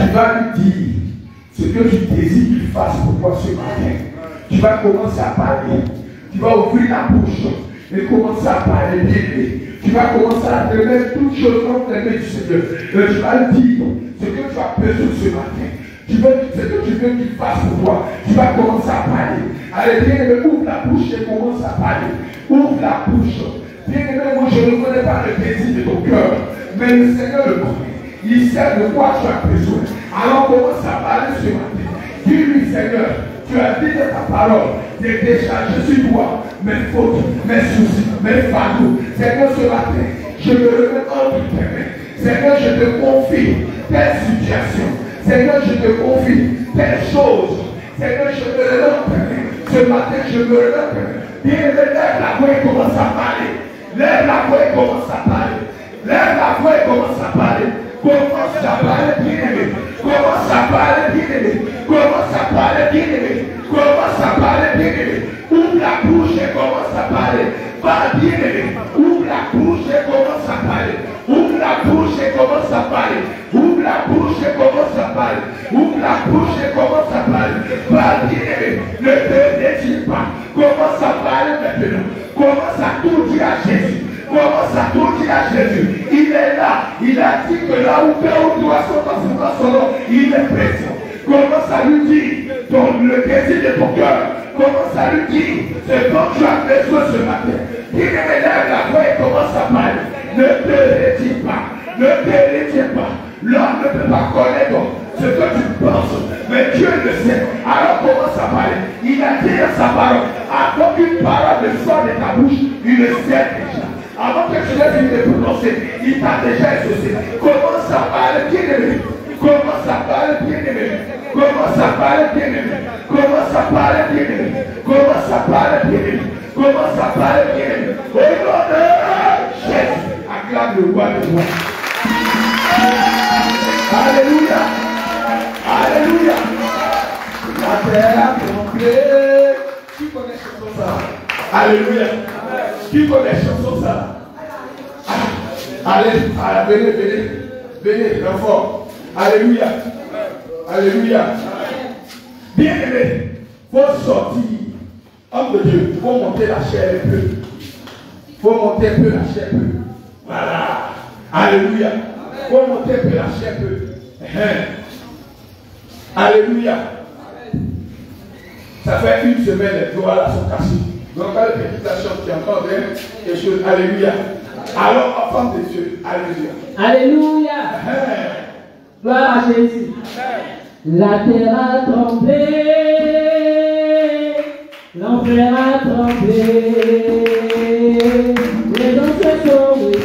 tu vas lui dire ce que tu désires qu'il fasse pour toi ce matin. Tu vas commencer à parler. Tu vas ouvrir la bouche et commencer à parler bien. Tu vas commencer à te mettre toutes choses contre les mains du Seigneur. Et tu vas lui dire ce que tu as besoin ce matin. Tu veux, ce que tu veux qu'il fasse pour toi. Tu vas commencer à parler. Allez, bien aimé, ouvre la bouche et commence à parler. Ouvre la bouche. Bien aimé, moi je ne connais pas le désir de ton cœur. Mais le Seigneur le connaît. Il sait de quoi tu as besoin. Alors commence à parler ce matin. Dis-lui, Seigneur, tu as dit de ta parole de décharger sur toi mes fautes, mes soucis, mes fardeaux. Seigneur, ce matin, je me remets entre tes mains. Seigneur, je te confie telle situation. Seigneur, je te confie telle chose. Seigneur, je me remets. Ce matin, je me remets. Bien, lève la voix et commence à parler. Lève la voix et commence à parler. Lève la voix et commence à parler. Commence à parler, bien-aimé. Commence à parler, bien-aimé. Commence à parler, bien-aimé. Commence à parler, bien-aimé. Ouvre la bouche et commence à parler. Parle, bien-aimé. Ouvre la bouche et commence à parler. Ouvre la bouche et commence à parler. Ouvre la bouche et commence à parler. Ouvre la bouche et commence à parler. Parle, bien-aimé. Ne te détire pas. Commence à parler maintenant? Commence à tout dire à Jésus? Commence à tout dire à Jésus. Il est là. Il a dit que là où père ou toi sont dans son nom, il est présent. Commence à lui dire ton, le désir de ton cœur? Commence à lui dire ce dont tu as besoin ce matin. Il élève la voix et commence à parler. Ne te retire pas. Ne te retire pas. L'homme ne peut pas connaître ce que tu penses. Mais Dieu le sait. Alors commence à parler. Il a dit dans sa parole. Avant qu'une parole ne sorte de ta bouche, il le sait déjà. Avant que tu l'aies fini de prononcer, il t'a déjà exaucé. Commence à parler, bien aimé. Commence à parler, bien aimé. Commence à parler, bien aimé. Commence à parler, bien aimé. Commence à parler, bien aimé. Commence à parler, bien aimé. Au nom de Jésus, acclame le roi de roi. Alléluia. Alléluia. La terre a. Qui connaît cette chanson ça? Alléluia. Qui connaît chanson ça? Allez, allez, venez, venez. Venez, l'enfant. Alléluia. Alléluia. Bien aimé, faut sortir. Homme de Dieu, faut monter la chair un peu. Faut monter un peu la chair peu. Voilà. Alléluia. Faut monter un peu la chair peu. Hein. Alléluia. Ça fait une semaine, les doigts là sont cassés. Donc, quand les petites choses qui entendent quelque chose, Alléluia. Alors, enfant de Dieu, Alléluia. Alléluia. Gloire à Jésus. La terre a tremblé. L'enfer a tremblé. Les anciens sont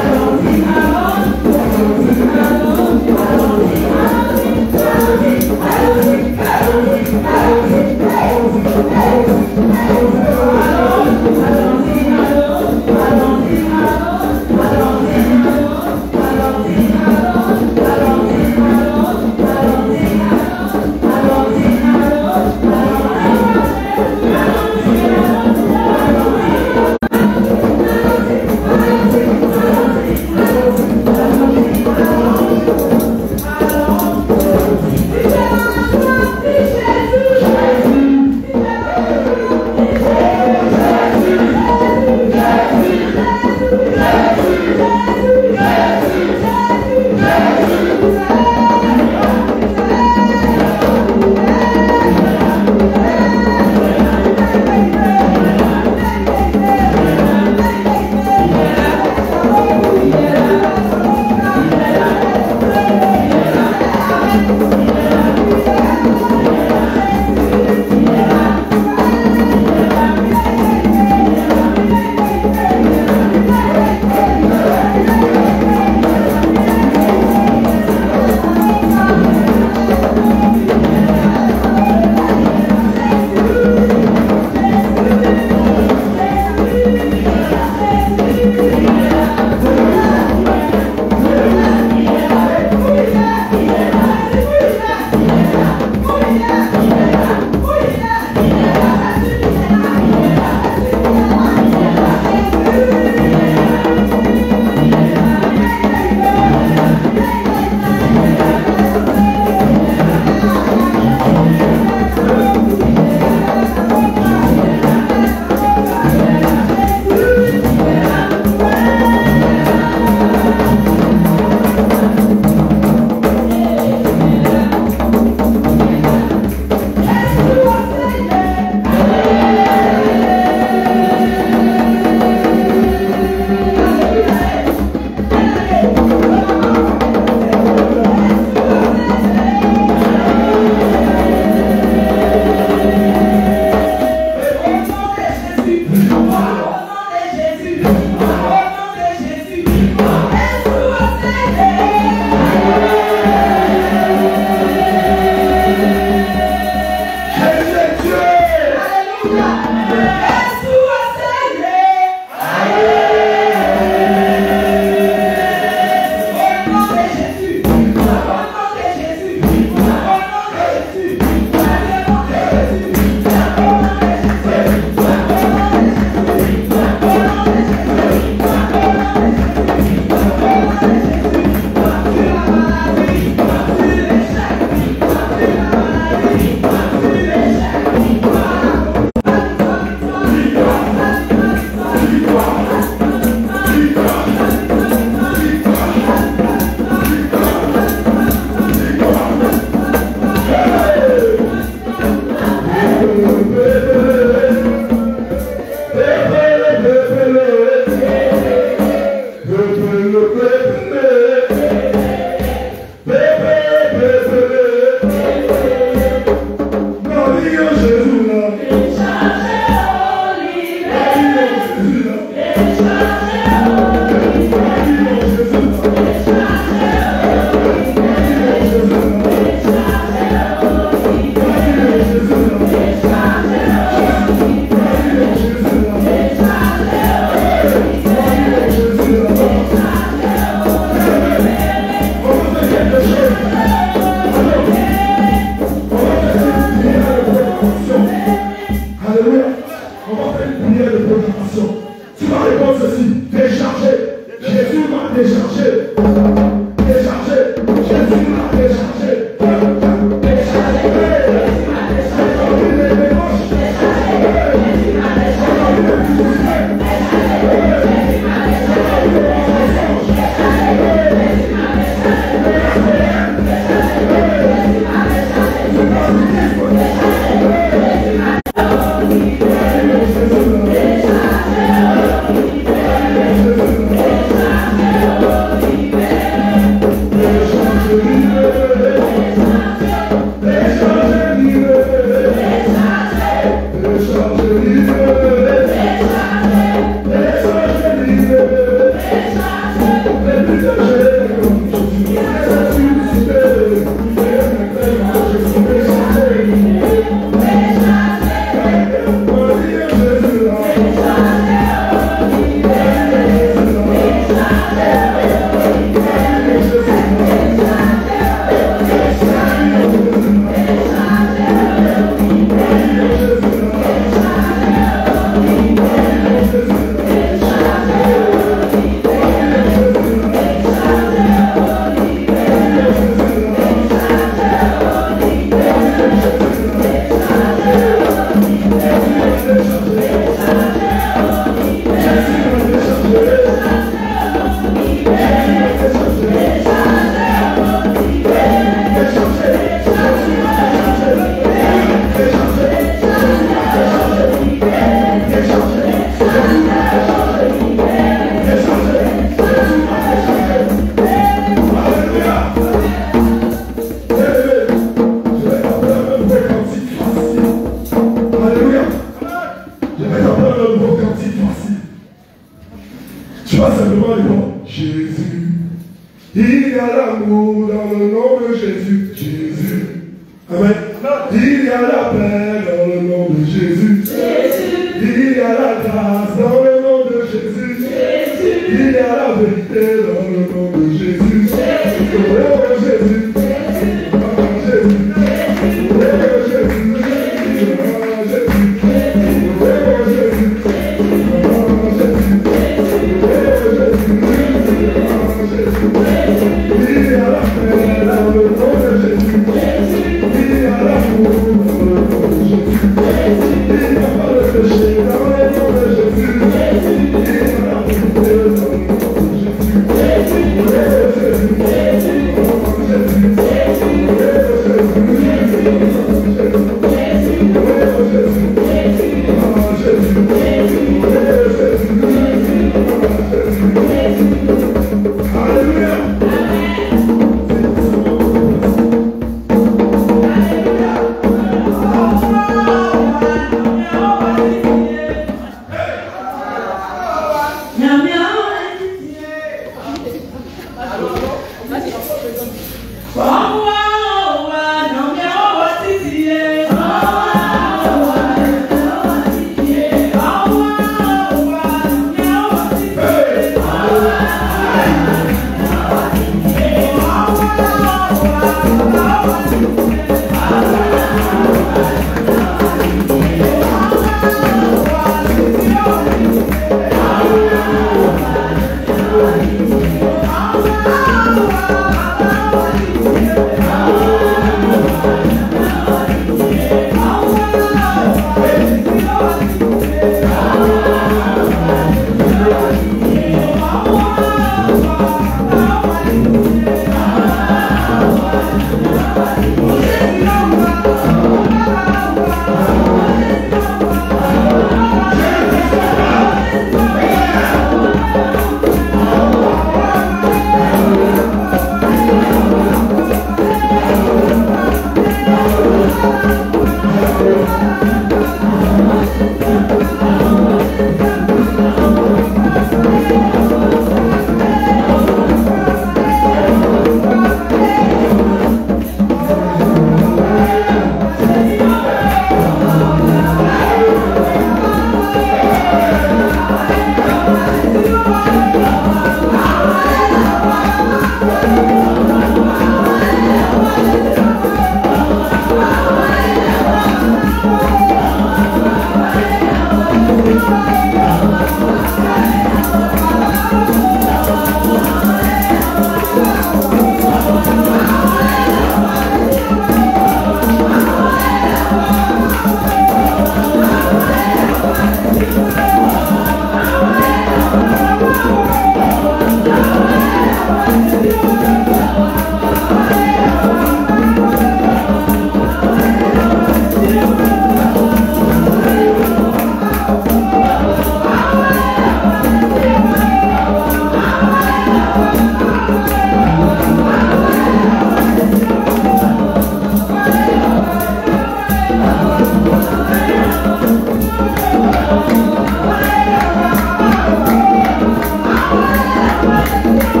Obrigado.